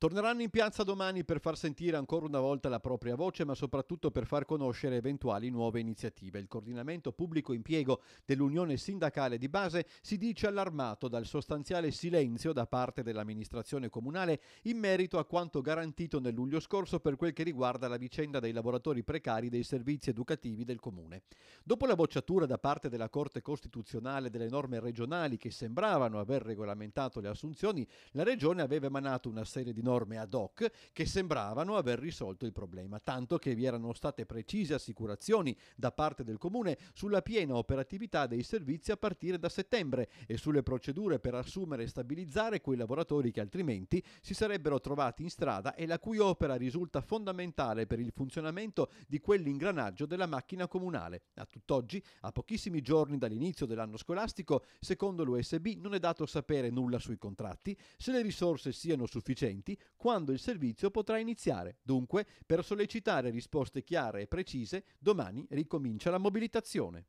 Torneranno in piazza domani per far sentire ancora una volta la propria voce, ma soprattutto per far conoscere eventuali nuove iniziative. Il coordinamento pubblico impiego dell'Unione Sindacale di Base si dice allarmato dal sostanziale silenzio da parte dell'amministrazione comunale in merito a quanto garantito nel luglio scorso per quel che riguarda la vicenda dei lavoratori precari dei servizi educativi del comune. Dopo la bocciatura da parte della Corte Costituzionale delle norme regionali che sembravano aver regolamentato le assunzioni, la Regione aveva emanato una serie di norme ad hoc che sembravano aver risolto il problema, tanto che vi erano state precise assicurazioni da parte del comune sulla piena operatività dei servizi a partire da settembre e sulle procedure per assumere e stabilizzare quei lavoratori che altrimenti si sarebbero trovati in strada e la cui opera risulta fondamentale per il funzionamento di quell'ingranaggio della macchina comunale. A tutt'oggi, a pochissimi giorni dall'inizio dell'anno scolastico, secondo l'USB non è dato sapere nulla sui contratti, se le risorse siano sufficienti quando il servizio potrà iniziare. Dunque, per sollecitare risposte chiare e precise, domani ricomincia la mobilitazione.